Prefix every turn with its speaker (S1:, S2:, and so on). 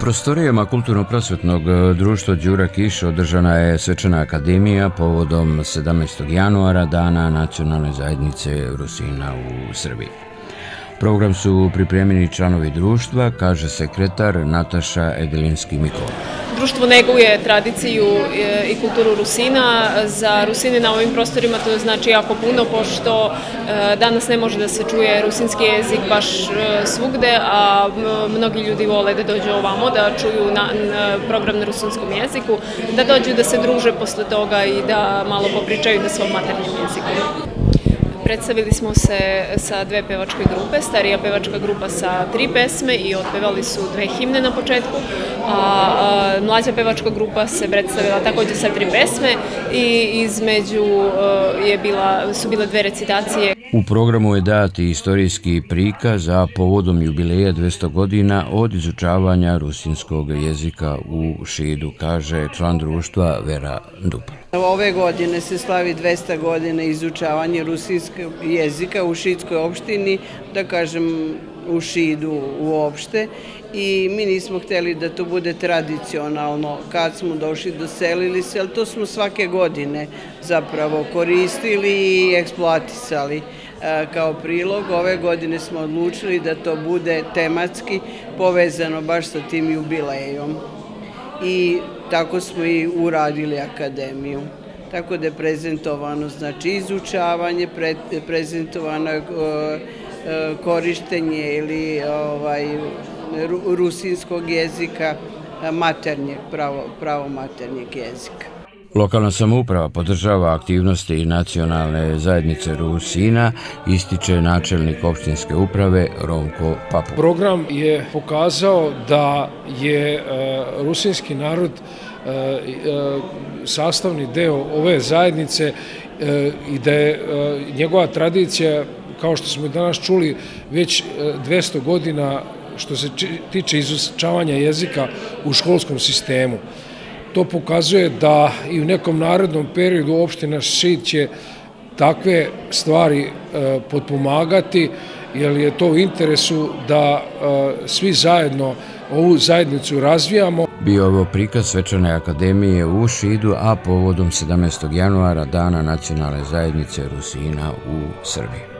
S1: prostorijama Kulturno-prosvetnog društva Đura Kiš održana je svečana akademija povodom 17. januara Dana nacionalne zajednice Rusina u Srbiji. Program su pripremili članovi društva, kaže sekretar Nataša Edelinski-Mikola.
S2: Društvo neguje tradiciju e, i kulturu Rusina. Za Rusine na ovim prostorima to znači jako puno, pošto e, danas ne može da se čuje rusinski jezik baš e, svugde, a mnogi ljudi vole da dođu ovamo, da čuju na, program na rusinskom jeziku, da dođu da se druže posle toga i da malo popričaju na svom maternjem jeziku. Predstavili smo se sa dve pevačke grupe, starija pevačka grupa sa tri pesme i otpevali su dve himne na početku, a, mlađa pevačka grupa se predstavila takođe sa tri pesme i između je bila, su bile dve recitacije.
S1: U programu je dati istorijski prikaz za povodom jubileja 200 godina od izučavanja rusinskog jezika u Šidu, kaže član društva Vera Dupan.
S3: Ove godine se slavi 200 godina izučavanja rusinskog jezika u Šidskoj opštini, da kažem u Šidu uopšte i mi nismo hteli da to bude tradicionalno kad smo došli, doselili se, ali to smo svake godine zapravo koristili i eksploatisali e, kao prilog. Ove godine smo odlučili da to bude tematski povezano baš sa tim jubilejom i tako smo i uradili akademiju. Tako da je prezentovano znači izučavanje, pre, prezentovano je korištenje ili ovaj, rusinskog jezika maternjeg, pravo, pravo maternjeg jezika.
S1: Lokalna samouprava podržava aktivnosti nacionalne zajednice Rusina, ističe načelnik opštinske uprave Romko Papu.
S4: Program je pokazao da je e, rusinski narod e, e, sastavni deo ove zajednice i da je njegova tradicija, kao što smo danas čuli, već 200 godina što se tiče izučavanja jezika u školskom sistemu. To pokazuje da i u nekom narodnom periodu opština Šid će takve stvari e, potpomagati, jer je to u interesu da e, svi zajedno ovu zajednicu razvijamo.
S1: Bio ovo prikaz Svečane akademije u Šidu, a povodom 17. januara Dana nacionalne zajednice Rusina u Srbiji.